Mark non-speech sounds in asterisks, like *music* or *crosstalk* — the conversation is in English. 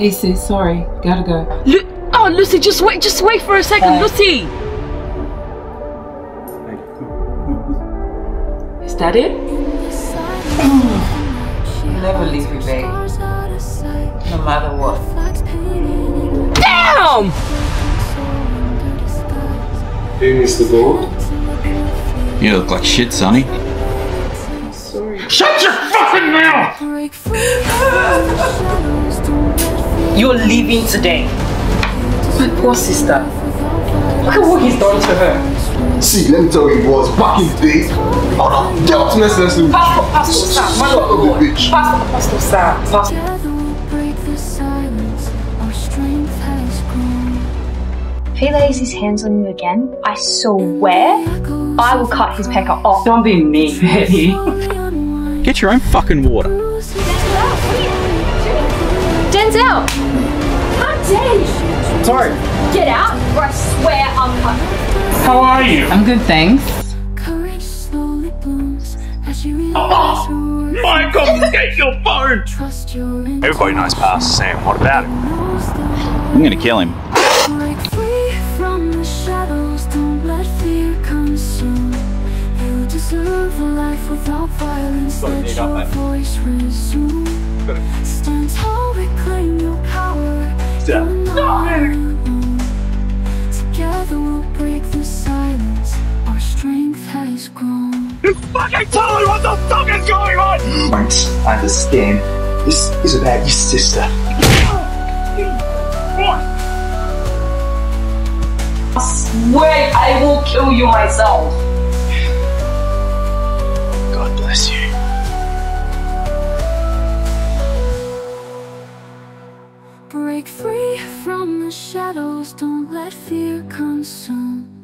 Hey sis, sorry. Gotta go. Lu- oh, Lucy, just wait, just wait for a second, Uh. Lucy. Is that it? Never leave me, babe. No matter what. Damn! Who needs the gold? You look like shit, Sonny. Shut your fucking mouth! *laughs* You're leaving today. My poor sister. Look at what he's done to her. See, let me tell you, boys, back in the day, I would have dealt mercilessly with Pastor, you. Pastor, sir, man Son of of a God. bitch. Pastor, Pastor, sir, Pastor. Together we'll break the silence. Our strength has grown. If he lays his hands on you again, I swear I will cut his pecker off. Don't be mean, baby. Get your own fucking water. Denzel! How dare you! Sorry. Get out, or I swear I'm cutting. How are you? I'm good, thanks. Courage slowly blooms as you realize who you're Michael, get your phone! Everybody knows Pastor Sam. What about him? I'm gonna kill him. break free from the shadows. Don't let fear consume. You deserve a life without violence. Let your voice resume. Stand tall, strength has grown. Fucking tell me what the fuck is going on! don't understand. This is about your sister. I Swear I will kill you myself. God bless you. Break free from the shadows. Don't let fear consume.